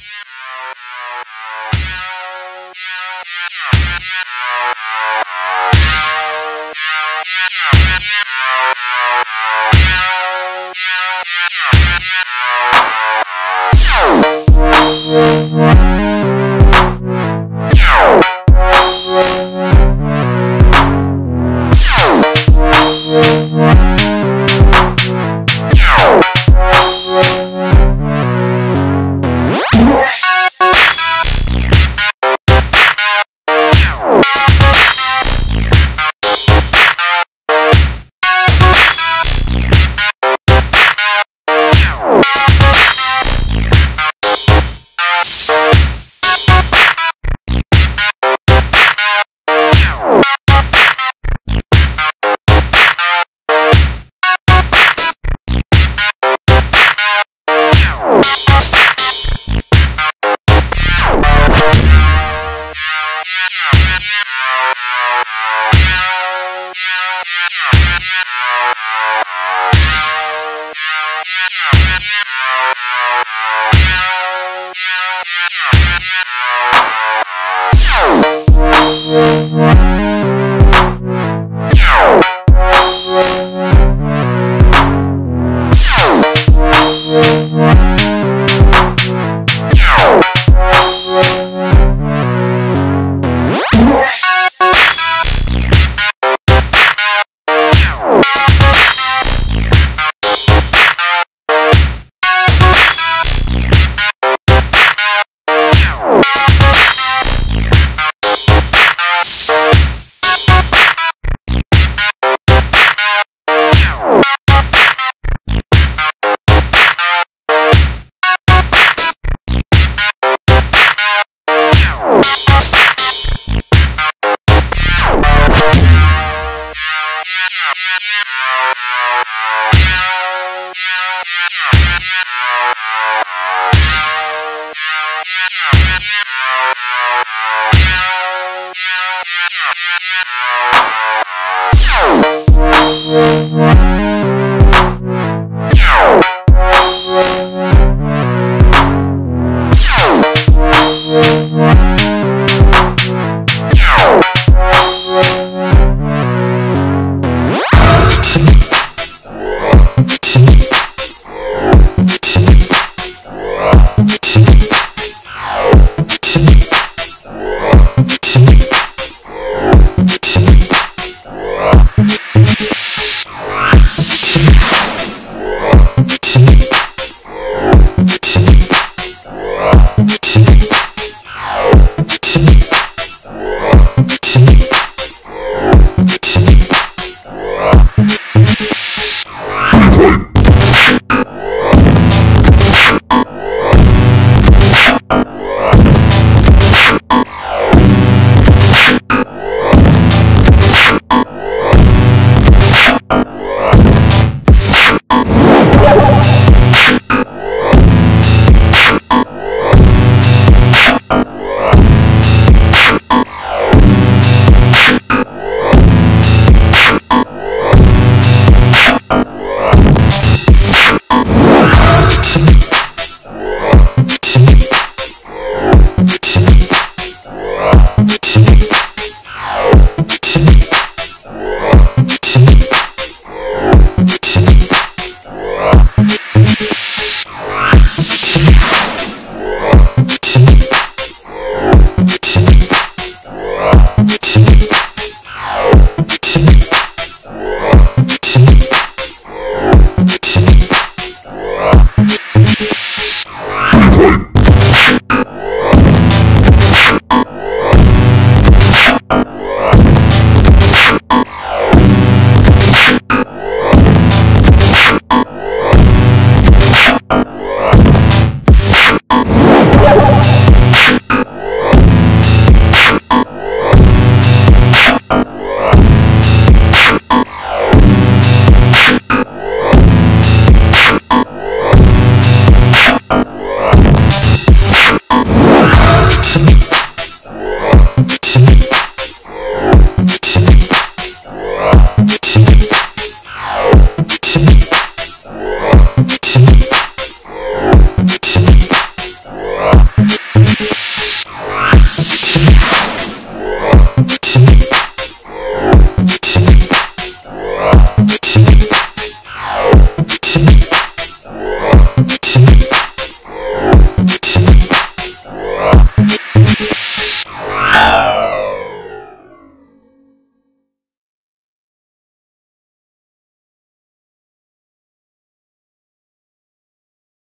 Yeah. Yeah. Peace.